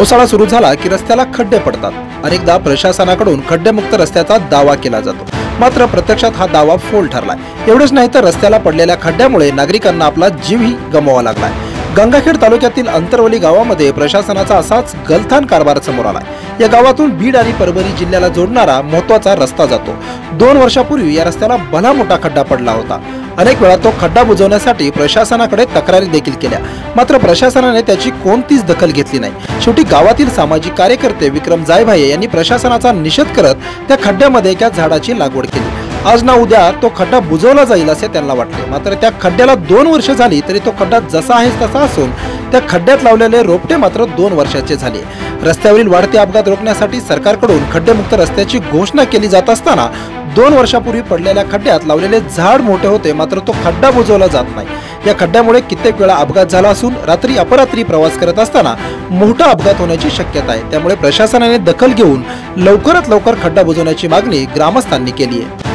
पावसाळा सुरू झाला की रस्त्याला खड्डे पडतात. अनेकदा प्रशासनाकडून खड्डेमुक्त रस्त्याचा दावा केला जातो. मात्र प्रत्यक्षात हा दावा फोल ठरलाय. एवढेच नाही तर रस्त्याला पडलेल्या खड्ड्यामुळे नागरिकांना आपला जीवही गमवावा लागलाय. गंगाखेड तालुक्यातील अंतरवली गावामध्ये प्रशासनाचा असाच गलथान कारभार समोर आलाय. या गावातून बीड आणि परभणी जिल्ह्याला जोडणारा महत्त्वाचा रस्ता जातो. दोन वर्षापूर्वी या रस्त्याला भला मोठा खड्डा पडला होता. अनेक वेळा तो खड्डा बुजवण्यासाठी प्रशासनाकडे तक्रारी देखील केल्या. मात्र प्रशासनाने त्याची कोणतीच दखल घेतली नाही. शेवटी गावातील सामाजिक कार्यकर्ते विक्रम जायभाये यांनी प्रशासनाचा निषेध करत त्या खड्ड्यामध्ये एका झाडाची लागवड केली. आज ना उद्या तो खड्डा बुजवला जाईल असे त्यांना वाटले. मात्र त्या खड्ड्याला दोन वर्ष झाली तरी तो खड्डा जसा आहे तसा असून त्या खड्ड्यात लावलेले रोपटे मात्र दोन वर्षाचे झाले. रस्त्यावरील वाढते अपघात रोखण्यासाठी सरकारकडून खड्डेमुक्त रस्त्याची घोषणा केली जात असताना दोन वर्षापूर्वी पडलेल्या खड्ड्यात लावलेले झाड मोठे होते मात्र तो खड्डा बुजवला जात नाही. या खड्ड्यामुळे कित्येक वेळा अपघात झाला असून रात्री अपरात्री प्रवास करत असताना मोठा अपघात होण्याची शक्यता आहे. त्यामुळे प्रशासनाने दखल घेऊन लवकरात लवकर खड्डा बुजवण्याची मागणी ग्रामस्थांनी केली आहे.